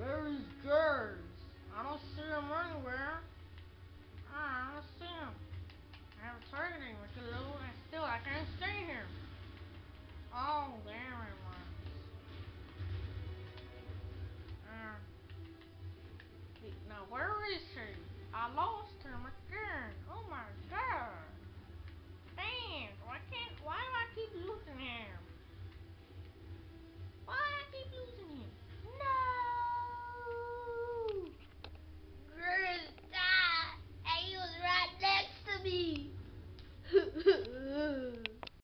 Where is Jazz? I don't see him anywhere. Ah, I don't see him. I have a targeting with the low and still I can't see him. Oh, there he was. Uh, now where is she? I lost him again. Oh my god.